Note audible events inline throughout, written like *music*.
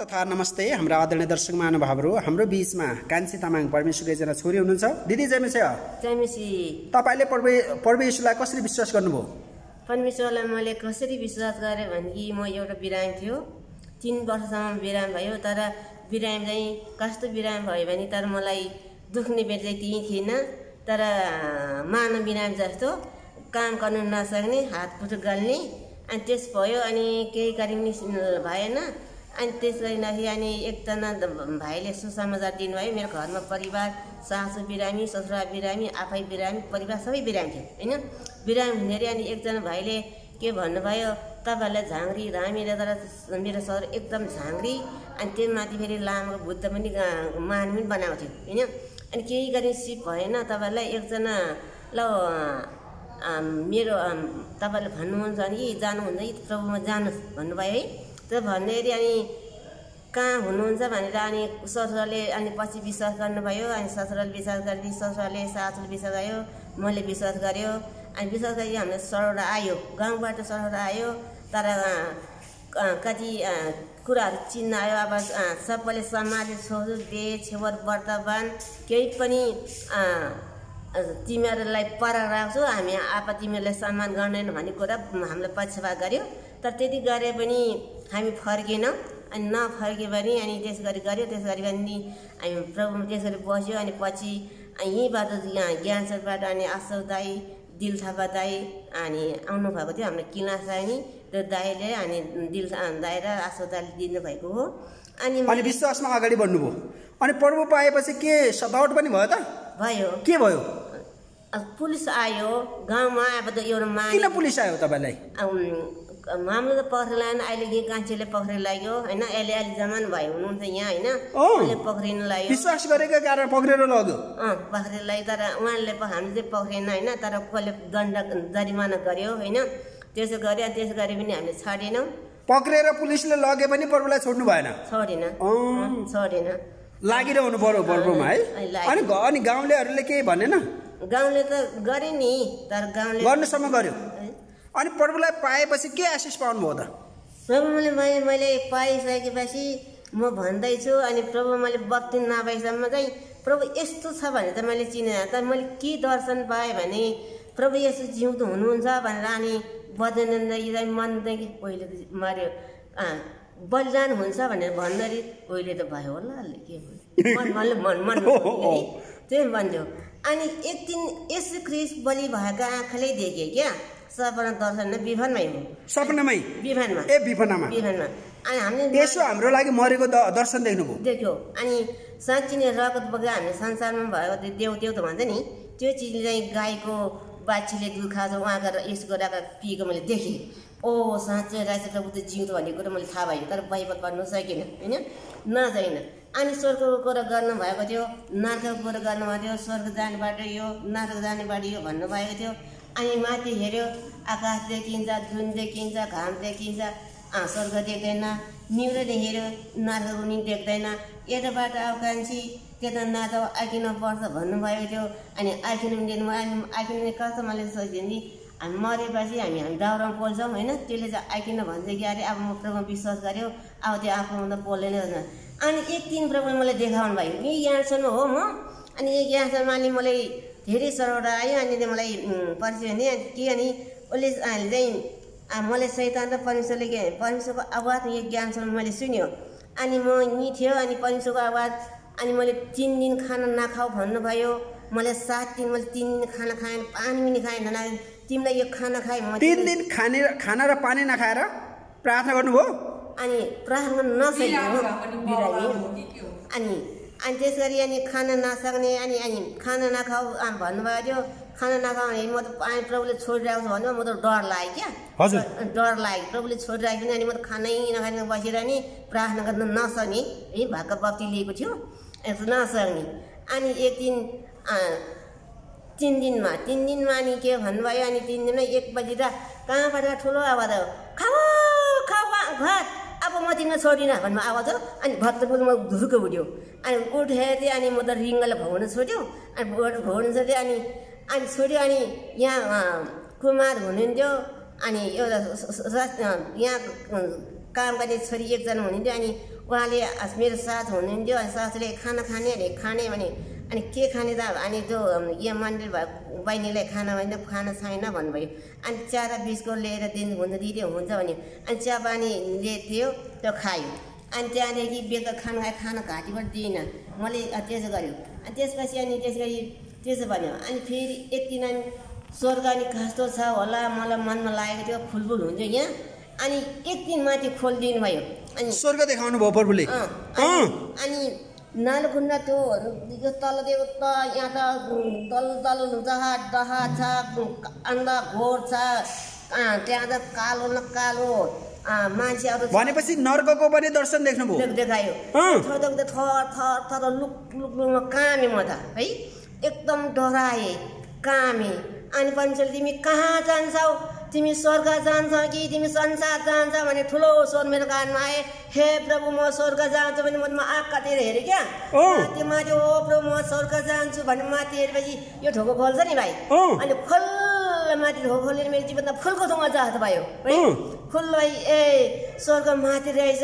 तथा नमस्ते हाम्रा आदरणीय दर्शक महानुभावहरू हाम्रो बिचमा कान्छी तामाङ परमेश्वरको एकजना छोरी हुनुहुन्छ। दिदी जयमेसे जयमेसी तपाईँले परमे परमेश्वरलाई कसरी विश्वास गर्नुभयो? परमेश्वरलाई मैले कसरी विश्वास गरेँ भनेदेखि म एउटा बिरामी थियो। तिन वर्षसम्म बिरामी भयो तर बिरामी चाहिँ कस्तो बिरामी भयो भने तर मलाई दुख्ने बेर चाहिँ त्यहीँ थिएन। तर मानव बिरामी जस्तो काम गर्नु नसक्ने हात खुट्टु गल्ने अनि त्यस भयो अनि केही गरी पनि भएन। अनि त्यस गरिँदाखेरि अनि एकजना भाइले सुसमाचार दिनुभयो। मेरो घरमा परिवार सासु बिरामी ससुरा बिरामी आफै बिरामी परिवार सबै बिरामी थियो होइन? बिरामी हुँदाखेरि अनि एकजना भाइले के भन्नुभयो तपाईँहरूलाई झाँग्री रामी र तर मेरो सर एकदम झाँग्री। अनि त्यो माथि फेरि लामो बुद्ध पनि मान पनि बनाएको थियो होइन? अनि केही गरी सिप भएन तपाईँहरूलाई एकजना ल मेरो तपाईँहरूले भन्नुहुन्छ भने कि जानुहुन्छ कि प्रभुमा जानुहोस् भन्नुभयो है? त्यो भन्दाखेरि अनि कहाँ हुनुहुन्छ भनेर अनि ससुराले अनि पछि विश्वास गर्नुभयो अनि ससुराले विश्वास गरेपछि ससुराले सासूले विश्वास गर्यो मैले विश्वास गर्यो। अनि विश्वास गरी हामीलाई सरौरा आयो गाउँबाट सरौरा आयो तर कति कुराहरू चिन्न आयो अब सबैले समाजले छोरो दे छेवर वर्तमान केही पनि तिमीहरूलाई पर राख्छु हामी आप तिमीहरूलाई सम्मान गर्दैन भन्ने कुरा हामीलाई पक्षपात गर्यो। तर त्यति गरे पनि हामी फर्केनौँ अनि नफर्क्यो भने अनि त्यस गरी गऱ्यो त्यस गरी पनि हामी प्रभु त्यस गरी बस्यो अनि पछि यहीँबाट यहाँ ज्ञानसरबाट अनि आसौ दाई दिल थापा दाई अनि आउनुभएको थियो हाम्रो किला साइनी त्यो दाईले अनि दिल दाई र आसौ दाईले दिनुभएको हो। अनि अनि विश्वासमा अगाडि बढ्नुभयो। अनि प्रभु पाएपछि के सतावट पनि भयो त? भयो। के भयो? पुलिस आयो गाउँमा अब त एउटा पुलिस आयो तपाईँलाई? मामलो त पक्रेर लाएन अहिले यहीँ कान्छीले पक्रेर लाग्यो होइन अहिले अहिले जमान भाइ हुनुहुन्छ यहाँ होइन। उहाँले पक्रिन लाग्यो विश्वास गरेको कारण पक्रेर लग्यो अँ पक्रेर लाग्यो तर उहाँले हामीले चाहिँ पक्रेन होइन तर कसले दण्ड जरिमाना गर्यो होइन त्यसो गऱ्यो त्यसो गरे पनि हामीले छाडेनौँ पक्रेर पुलिसले लगे पनि प्रभुलाई छोड्नु भएन। छोडेन छोडेन लागिरहनु पर्यो प्रभुमा है। अनि अनि गाउँलेहरूले केही भनेन गाउँले त गरे नि तर गाउँले गर्नुसम्म गर्यो। अनि प्रभुलाई पाएपछि के आशिष पाउनुभयो त? प्रभु मैले मैले पाइसकेपछि म भन्दैछु अनि प्रभु मैले बत्ती नपाएसम्म चाहिँ प्रभु यस्तो छ भने त मैले चिनेन तर मैले के दर्शन पाएँ भने प्रभु यसो जिउँदो हुनुहुन्छ भनेर अनि बदनन्दलाई मनदेखि पहिले त मऱ्यो बलिदान हुन्छ भनेर भन्दाखेरि पहिले त भयो होला अहिले के मन *laughs* त्यही भन्थ्यो अनि एक दिन यसो क्रिस बलि भएका आँखाले देखेँ क्या। सपना दर्शन विभानमै हो। सपनामै? विमानमा ए विपनामा विमानमा अनि हामीले यसो हाम्रो लागि मरेको दर्शन देख्नुभयो। देख्यो। अनि साँच्ची नै रगत बगेर हामी संसारमा भएको त्यो देउ देउ त भन्छ नि त्यो चिजले चाहिँ गाईको बाछीले दुध खान्छ उहाँको र यसको राखेर पिएको मैले देखेँ। ओ साँच्चै रहेछ प्रभु त जिउँदो भन्ने कुरो मैले थाहा भयो तर बाइबल पढ्नु सकिनँ होइन? नजाइन। अनि स्वर्गको कुरा गर्नुभएको थियो नर्कको कुरा गर्नुभएको थियो स्वर्ग जाने बाटो यो नर्क जाने बाटो यो भन्नुभएको थियो। अनि माथि हेऱ्यो आकाश देखिन्छ जुन देखिन्छ घाम देखिन्छ स्वर्ग देख्दैन निहुरोले हेऱ्यो नर्क पनि देख्दैन यताबाट अब कान्छी त्यता नाचौ आइकिन पर्छ भन्नुभएको थियो अनि आइकिन पनि दिनु आइकिन कस्तो मैले सोचेँ नि हामी मरेपछि हामी हामी दाउरामा पोल्छौँ होइन त्यसले चाहिँ आइकिन भन्छ कि अरे अब म प्रभुमा विश्वास गऱ्यो अब त्यो आफूमा त पोल्दैन। अनि एक दिन प्रभुले मलाई देखाउनु भयो यहाँसम्म हो म अनि यहाँसम्म अनि मलाई धेरै सरौरा आयो अनि मलाई परिचय के अनि उसले अहिले चाहिँ आ, मलाई सैतान र परमेश्वरले के परमेश्वरको आवाज यो ज्ञानसम्म मैले सुन्यो। अनि म यहीँ थियो अनि परमेश्वरको आवाज अनि मैले तिन दिन खाना नखाऊ भन्नुभयो। मलाई सात दिन मैले तिन दिन खाना खाएन पानी पनि खाएन। तिमीलाई यो खाना खाएँ म तिन दिन खाने खाना र पानी नखाएर प्रार्थना गर्नुभयो? अनि प्रार्थना नसकेको अनि अनि त्यस गरी अनि खाना नसक्ने अनि अनि खाना नखाऊ अँ, भन्नुभएको थियो खाना नखाऊ भने म त पानी प्रभुले छोडिरहेको छु भन्नु म त डर लाग्यो क्या हजुर। डर लाग्यो प्रभुले छोडिरहेको पनि अनि म त खानै नखाने बसेर नि प्रार्थना गर्न नसक्ने है भाका बत्ती लिएको थियो यस्तो नसक्ने अनि एक दिन तिन दिनमा तिन दिनमा अनि के भन्नुभयो अनि तिन दिनमा एक बजी र कहाँबाट ठुलो आवाज आयो खाऊ खाऊ भात अब म तिमीलाई छोडिनँ भन्नु आवाज हो? अनि भत्तपुर म धुर्क उठ्यो। अनि उठेर चाहिँ अनि म त रिङ्गले भगाउन छोड्यो अनि भगाउन छोड्यो अनि अनि छोड्यो अनि यहाँ कुमार हुनुहुन्थ्यो। अनि एउटा यहाँ काम गर्ने छोरी एकजना हुनुहुन्थ्यो अनि उहाँले मेरो साथ हुनुहुन्थ्यो। अनि खाना खाने अरे खाने भने अनि के खाने त अनि जो यहाँ मन्दिर भएको बहिनीलाई खाना भने खाना छैन भन्नुभयो। अनि चिया र बिस्कुट लिएर दिनु हुन्छ दिदी हुन्छ भन्यो अनि चिया पानी लिएको थियो त्यो खायो। अनि त्यहाँदेखि बेलुका खाना खायो खाना घाँटीबाट दिइनँ मैले त्यसो गर्यो। अनि त्यसपछि अनि त्यस गरी त्यसो भन्यो अनि फेरि एक दिन अनि स्वर्ग अनि कस्तो छ होला मलाई मनमा लागेको थियो फुलफुल हुन्छ यहाँ। अनि एक दिन माथि खोलिदिनु भयो अनि स्वर्ग देखाउनु भयो प्रभुले अनि अनि नालकुण्डा त्यो यो तल त्यो त यहाँ त तल तल जहा डहा छ अन्त घोर छ त्यहाँ त कालो न कालो मान्छेहरू। भनेपछि नर्कको पनि दर्शन देख्नुभयो देख- देखायो। थर थर थर लुक लुक लुकमा कामेँ म त है? एकदम डराएँ कामेँ। अनि परमेश्वर तिमी कहाँ जान्छौ? तिमी स्वर्ग जान्छ कि तिमी संसार जान्छ भने ठुलो स्वर मेरो कानमा आए। हे प्रभु म स्वर्ग जान्छु भने म आँखातिर हेरेँ क्या। अँ। माथि ओ प्रभु म स्वर्ग जान्छु भने माथि हेरेपछि यो ढोको खोल्छ नि भाइ। अनि खोल्ल माथि ढोको खोलेर मेरो जीवनमा फुलको थुङ्गा जात भयो। है। फुल भाइ ए स्वर्ग माथि रहेछ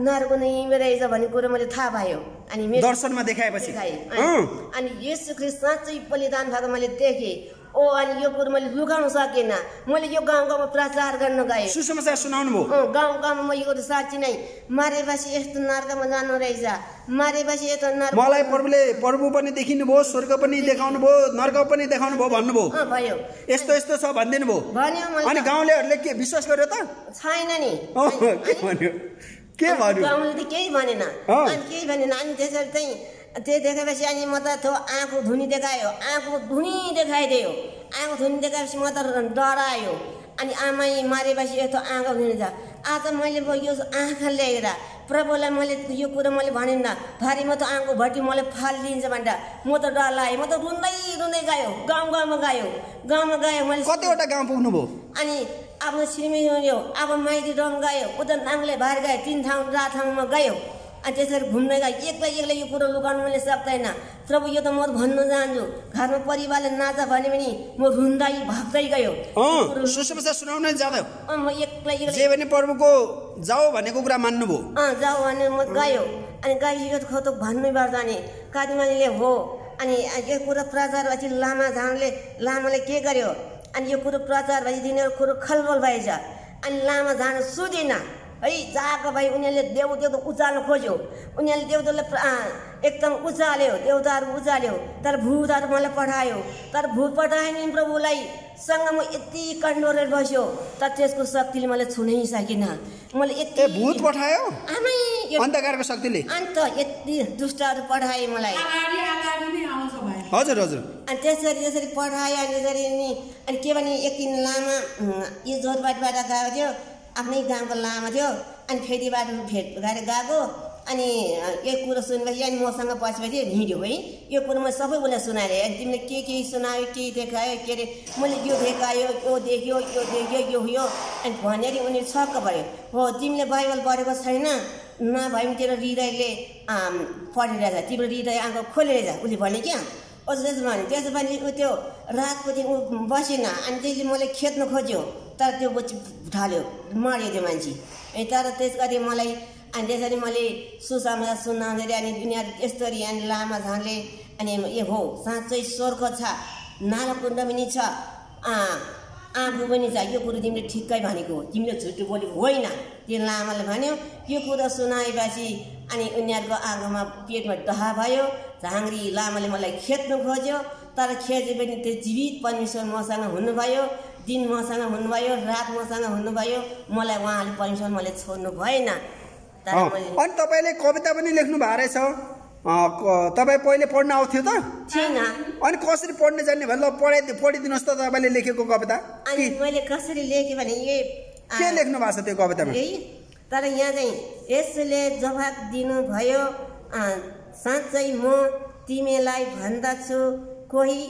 नर्को निमे रहेछ भन्ने कुरो मैले थाहा भयो अनि मेरो दर्शनमा देखाएपछि। अनि यसो ख्रिस्ट साँच्चै बलिदान भएको मैले देखेँ। ओ अनि यो कुरो मैले लुकाउन सकेन। मैले यो गाउँ गाउँमा प्रचार गर्न गएँ। सुसमाचार सुनाउनु भयो। गाउँ गाउँमा म यो कुरो साँच्ची नै मारेपछि यस्तो नर्कमा जानु रहेछ। मारेपछि यस्तो नर्क मलाई प्रभुले प्रभु पनि देखिनु भयो स्वर्ग पनि देखाउनु भयो नर्क पनि देखाउनु भयो भन्नुभयो भयो। यस्तो यस्तो छ भनिदिनु भयो। भन्यो अनि। गाउँलेहरूले के विश्वास गर्यो त? छैन नि। के भन्यो? गाउँले त केही भनेन। अनि केही भनेन। अनि त्यसरी चाहिँ त्यो देखाएपछि अनि म त त्यो आँखो धुनी देखायो। आँखो धुनी देखाइदियो। आँखो धुनी देखाएपछि म त डरायो। अनि आमै मारेपछि यस्तो आँखा धुनी छ आज मैले यो आँखा ल्याएर प्रभुलाई मैले यो कुरो मैले भनेन। भारी म त आँखो भट्टी मलाई फालिदिन्छ भनेर म त डर लाग्यो म त रुँदै रुँदै गयो। गाउँ गाउँमा गयो। गाउँमा गयो मैले कतिवटा गाउँ पुग्नुभयो? अनि अब छिमेकी अब माइती रङ गयो। उता नाङ्ले भार गयो। तिन ठाउँ चार ठाउँमा गयो। अनि त्यसरी घुम्दै गयो एक्लै एक्लै यो कुरो लुकाउनु मैले सक्दैन। प्रभु यो त म त भन्न चाहन्छु घरमा परिवारले नाच भने म रुन्दै भाग्दै गयो। अँ सुसमाचार सुनाउन जाँदा अँ, म एक्लै एक्लै जे पनि प्रभुको जाऊ भनेको कुरा मान्नुभयो। अँ जाऊ भने म गयो। अनि गइसक्यो त खतो भन्नै पर्छ नि कादिमानीले हो। अनि यो कुरो प्रचार भएपछि लामा झाँडले लामाले के गर्यो? अनि यो कुरो प्रचार भएपछि तिनीहरू कुरो खलबल भएछ। अनि लामा झाँड सुझेन है जाएको भाइ उनीहरूले देउ देउतो उचाल्नु खोज्यो उनीहरूले अँ, एकदम उचाल्यो देउताहरू उचाल्यो तर भूतहरू मलाई पठायो तर भूत पठायो नि प्रभुलाई सँग म यति कन्ट्रोलर बस्यो तर त्यसको शक्तिले मलाई छुनै सकिनँ। मैले यति भूत पठायो? आमै अन्धकारको शक्तिले? अन्त यति दुष्टहरू पठाए मलाई। अगाडि अगाडि नै आउँछ भाइ। हजुर हजुर। अनि त्यसरी त्यसरी पठायो अनि त्यसरी नि अनि के भने एक दिन लामा यो जोरबाटबाट गएको थियो। आफ्नै गाउँको लामा थियो अनि फेदीबाट भेट गरेर गएको अनि यो कुरो सुनेपछि अनि मसँग पसेपछि हिँड्यो है यो कुरो मैले सबै उसलाई सुनाएर तिमीले के के सुनायो के देखायो के अरे मैले यो देखायो यो देख्यो यो देख्यो यो यो अनि भनेर उनीहरू छक्क पऱ्यो। हो तिमीले बाइबल पढेको छैन? नभए पनि तेरो हृदयले पढिरहेछ तिम्रो हृदय आँखा खोलिरहेछ उसले भने क्या? अझ त्यसो भने त्यसो भने ऊ त्यो रातको दिन ऊ बसेन अनि त्यसले मलाई खेद्न खोज्यो। तर त्यो बच्ची ढाल्यो मऱ्यो त्यो मान्छे। अनि तर त्यस गरी मलाई अनि त्यसरी मैले सुसमाचार सुनाउँदाखेरि अनि उनीहरू यसरी अनि लामा झाँले अनि ए हो साँच्चै स्वर्ग छ नाराकुण्ड पनि छ आँखु पनि छ। यो कुरो तिमीले ठिक्कै भनेको हो। तिमीले झुटो बोलेको होइन। त्यो लामाले भन्यो यो कुरो सुनाएपछि अनि उनीहरूको आँखामा पेटमा डहा भयो। झाँग्री लामाले मलाई खेद्नु खोज्यो। तर खेजे पनि त्यो जीवित परमेश्वर मसँग हुनुभयो। दिन मसँग हुनुभयो रात मसँग हुनुभयो मलाई उहाँले परमेश्वर मैले छोड्नु भएन। अनि तपाईँले कविता पनि लेख्नु भएको रहेछ तपाईँ पहिले पढ्न आउँथ्यो त? थिएन। अनि कसरी पढ्ने जान्ने भने ल पढाइ पढिदिनुहोस् त तपाईँले लेखेको कविता। अनि मैले कसरी लेखेँ भने यही के लेख्नु भएको छ त्यो कवितामा? है तर यहाँ चाहिँ यसले जवाब दिनुभयो साँच्चै म तिमीलाई भन्दछु कोही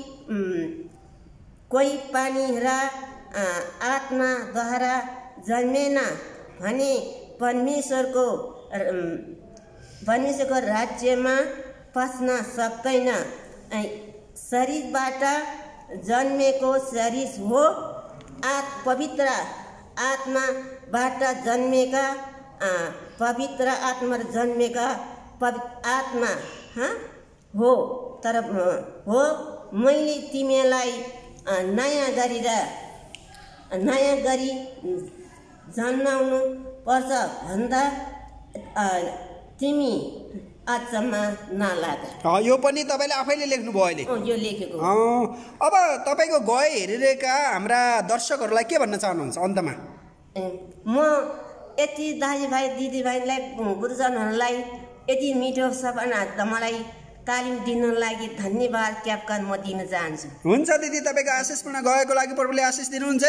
कोही पानी र अँ, आत्माद्वारा जन्मेन भने परमेश्वरको परमेश्वरको राज्यमा पस्न सक्दैन। शरीरबाट जन्मेको शरीर हो आत पवित्र आत्माबाट जन्मेका पवित्र आत्मा जन्मेका पवि आत्मा हँ तर हो मैले तिमीलाई नयाँ गरेर नयाँ गरी जन्माउनु पर्छ भन्दा तिमी अचम्म नलाग यो पनि तपाईँले आफैले लेख्नुभयो अहिले यो लेखेको अब तपाईँको गए हेरिरहेका हाम्रा दर्शकहरूलाई के भन्न चाहनुहुन्छ अन्तमा म यति दाजुभाइ दिदीभाइलाई गुरुजनहरूलाई यति मिठो सपना त मलाई तालिम दिनु लागि धन्यवाद ज्ञापन म दिन चाहन्छु। हुन्छ दिदी तपाईँको आशिषपूर्ण गएको लागि प्रभुले आशिष दिनुहुन्छ